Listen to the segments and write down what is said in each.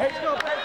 Let's go, baby.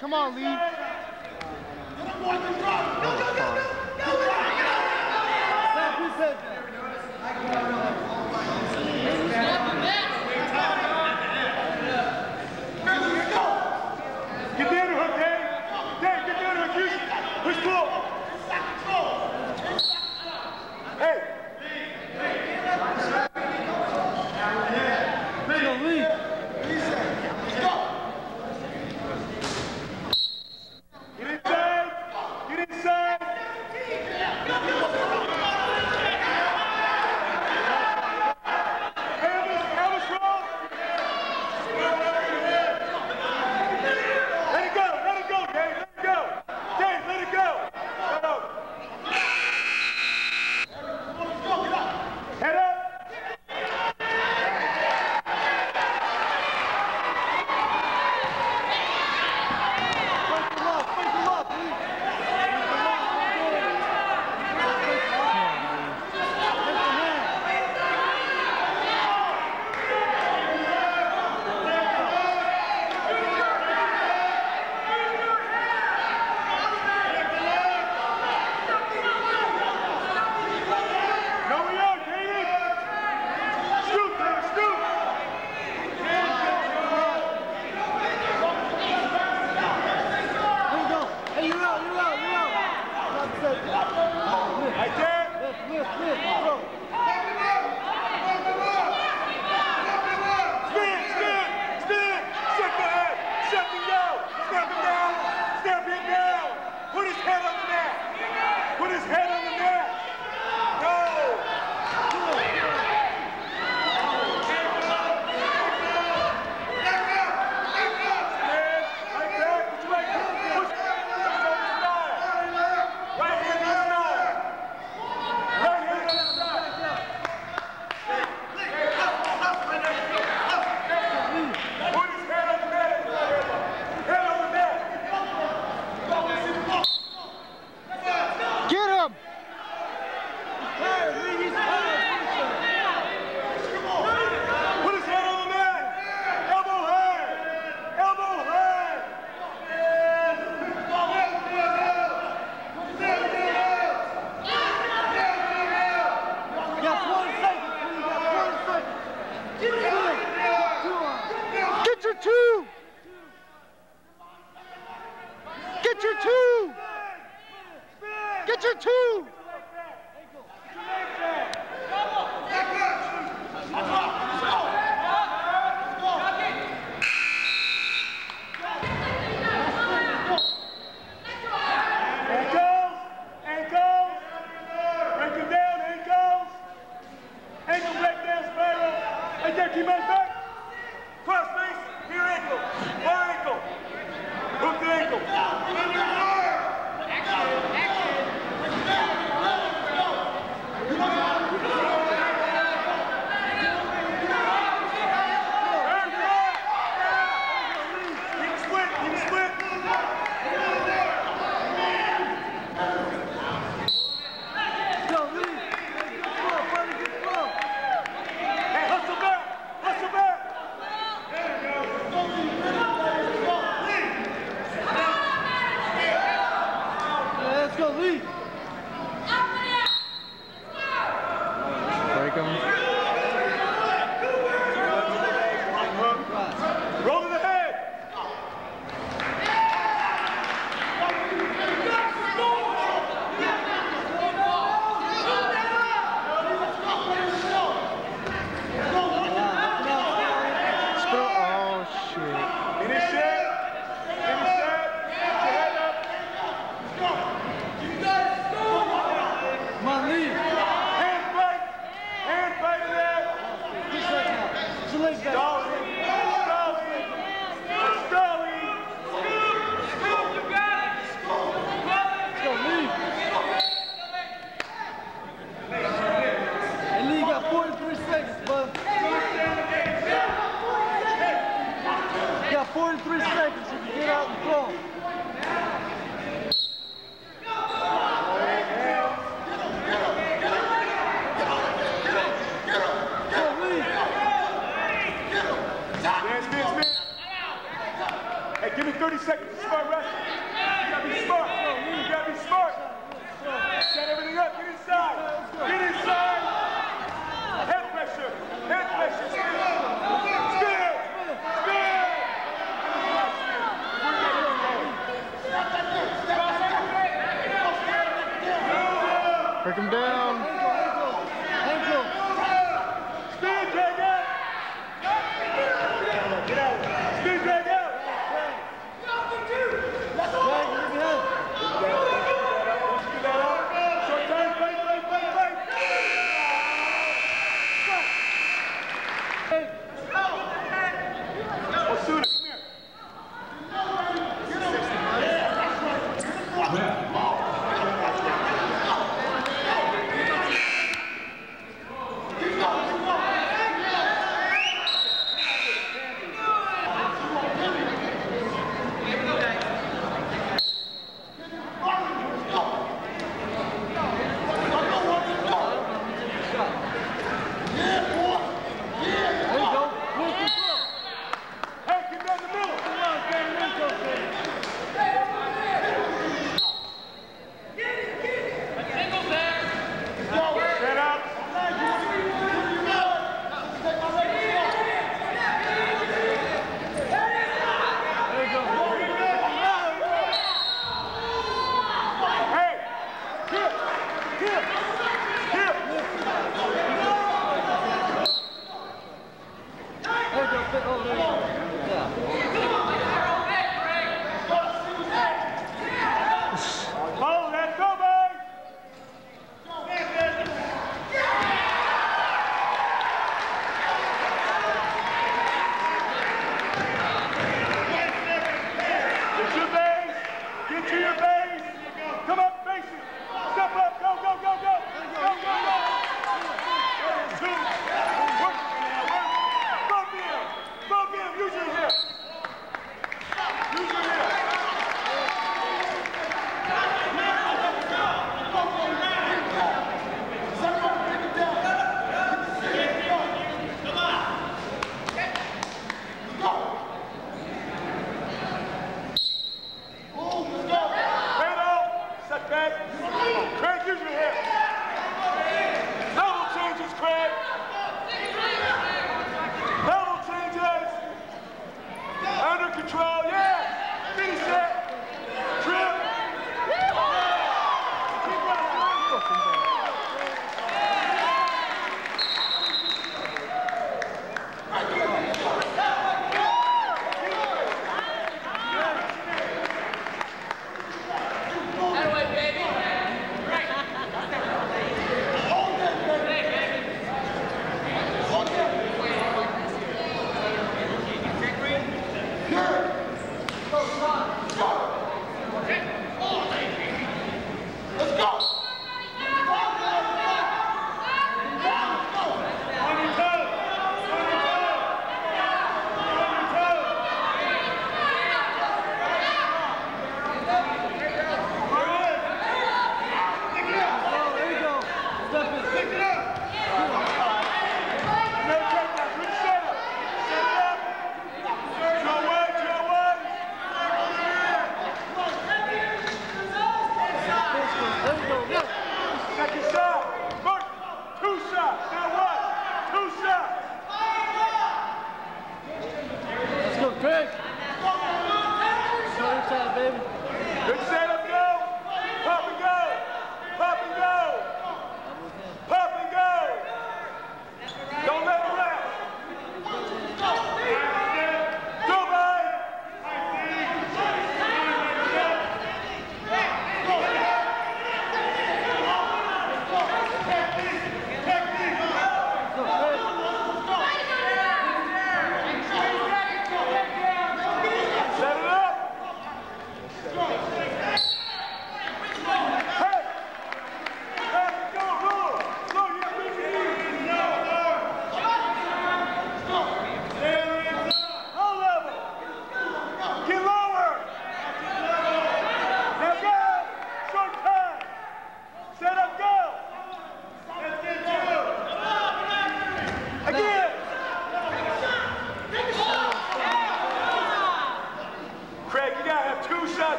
Come on, Lee. Get your two! Get your two!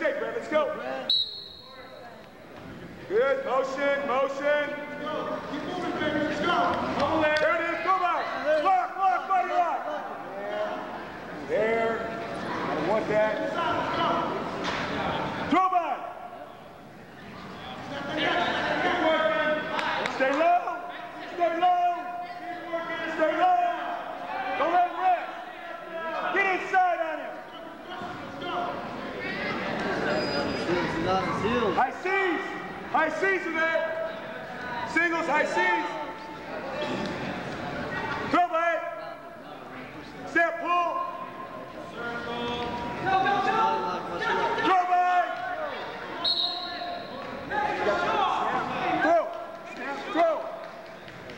Good hit off the champion. Come on, you're in great shape, Brett. Let's go. Good. Motion, motion. There it is. Go back. Lock, lock, buddy, lock. There. I want that back. Stay low. Stay low. Stay low. Don't let him rest. Get inside on him. He's on his heels. High C's. High in there. Singles, high C's. Throw back. Step pull. Throw. Throw.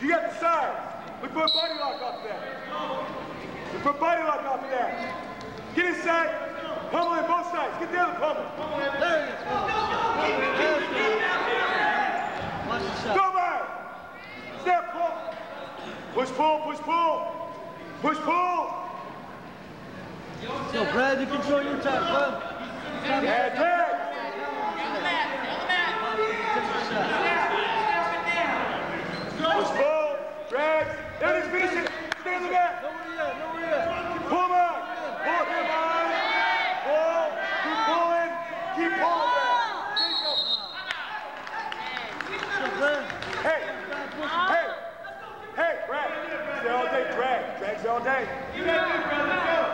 You got the size. We put body lock off of that. We put body lock off of that. Get inside. Pummel in both sides. Get the other pummel. There he is. Watch the. Go back. Step pull. Push pull, push pull. Push pull. Let's Brad. You control your time, bud. Time to And tag. the shot. Push pull. Drag. There it is. Finish it. Stay in the back. Know where you at? Know where you at? Pull back. Pull him on. Pull. Keep pulling. Keep pulling. Brad. Let's go, Brad. Hey. Hey. Hey, Brad. Stay all day. All day. Step, go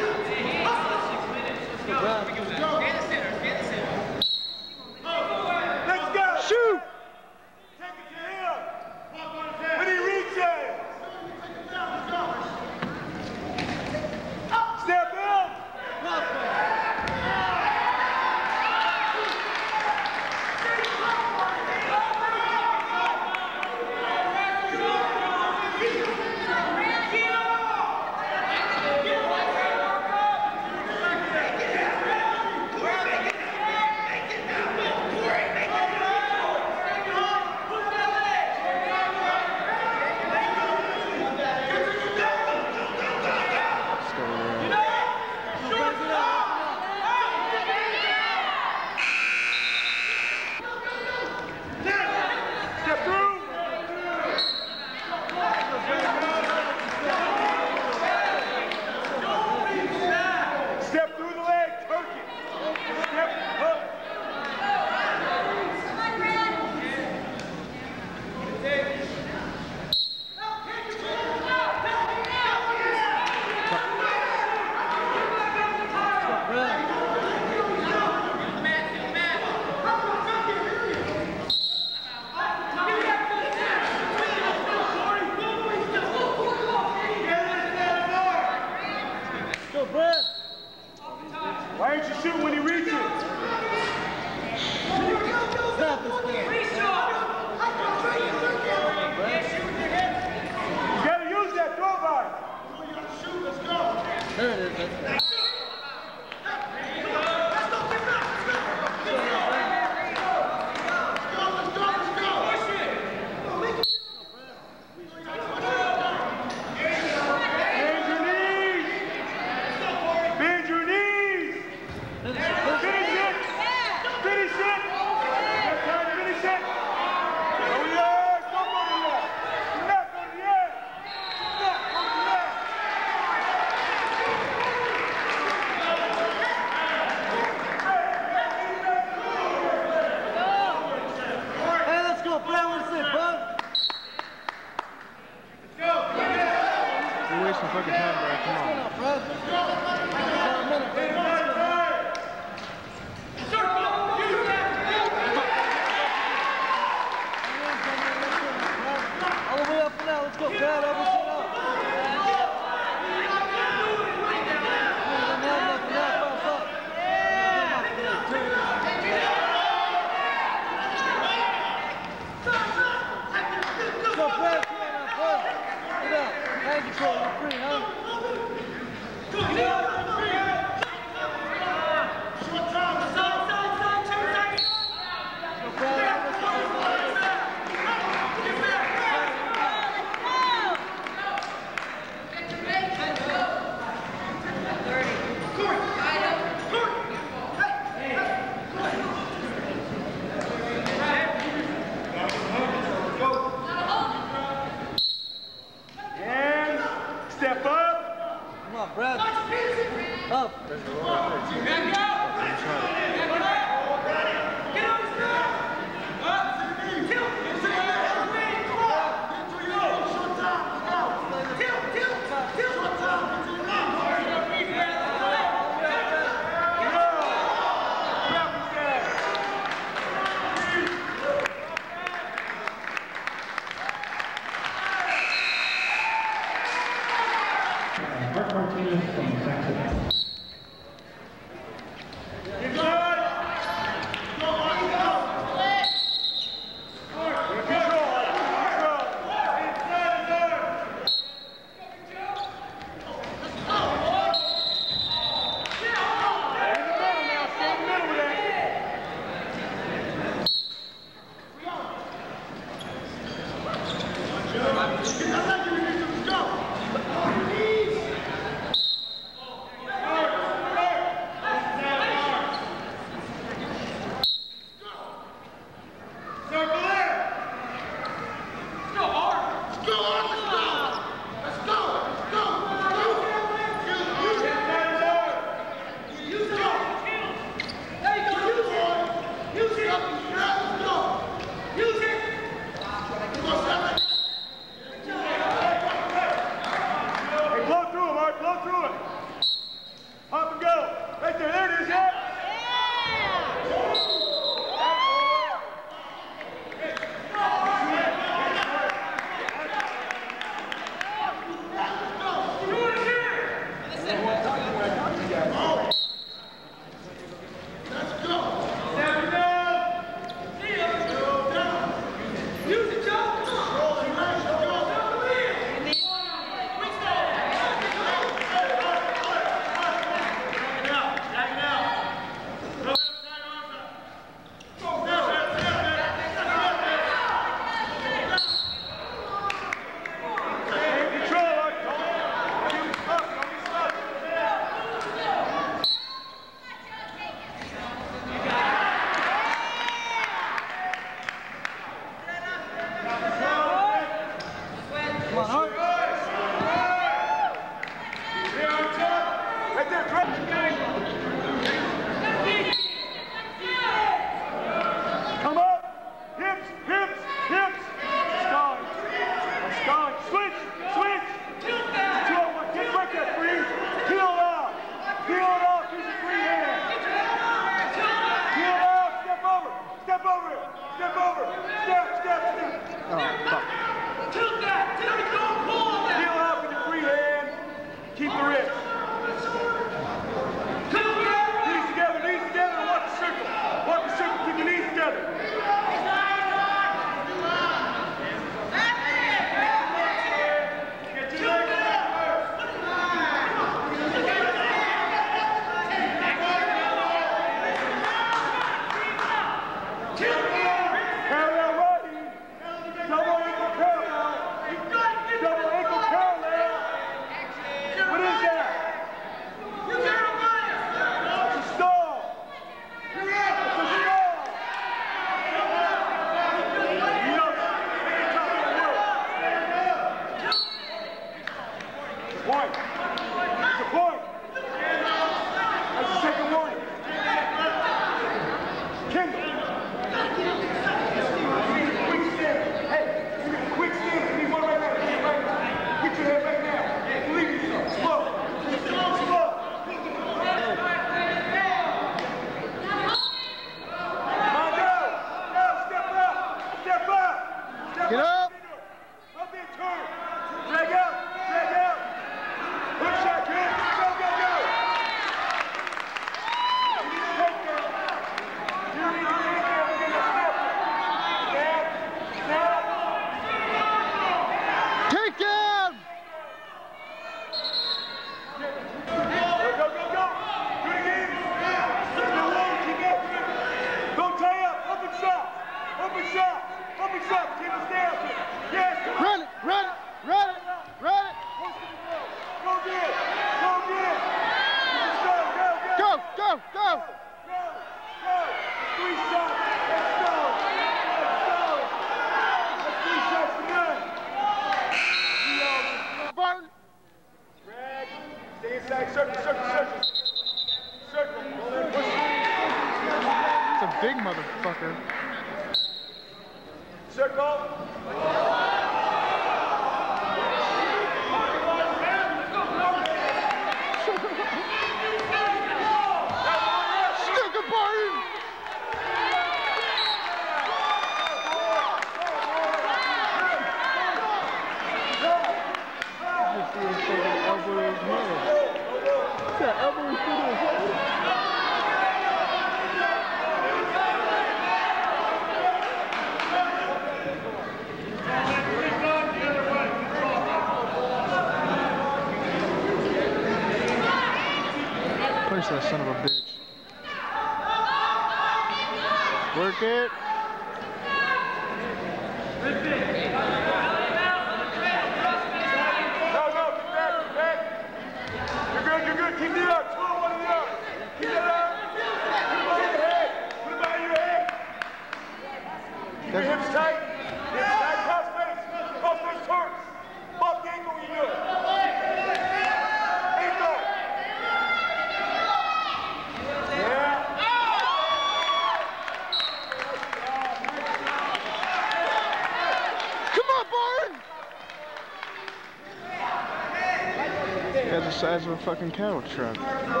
size of a fucking cattle truck.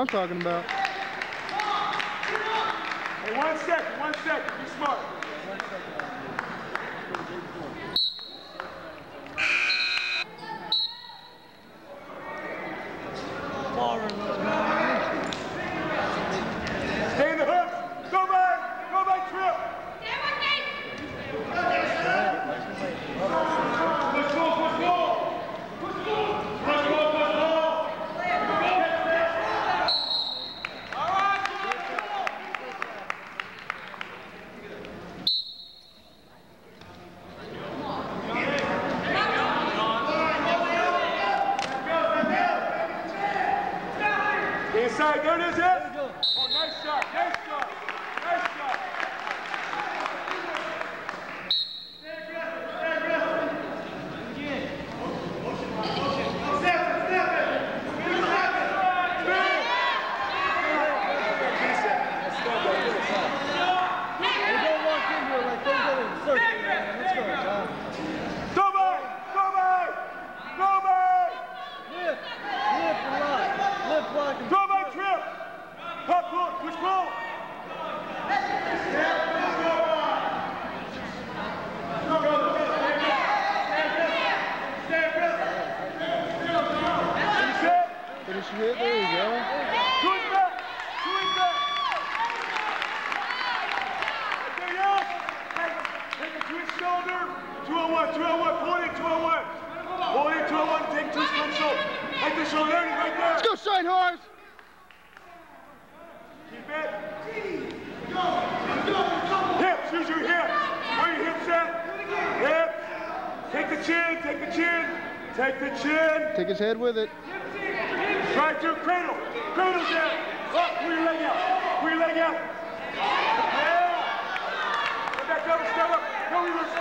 I'm talking about. There you go. There you go. Take twist shoulder. Two on one. Two on one. Two on one. Two on one. Take shoulder. Take the shoulder. Right there. Let's go, Synhost. Keep it. Go. Go. Hips. Use your hips. Where your hips at? Hips. Take the chin. Take the chin. Take the chin. Take his head with it. Right to cradle. Cradle down. Up. Put your leg out. Put your leg out. Yeah. Put that double step up. No reverse.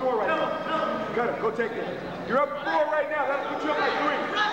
four right now. Cut him. Go take it. You're up four right now. That'll put you up by three.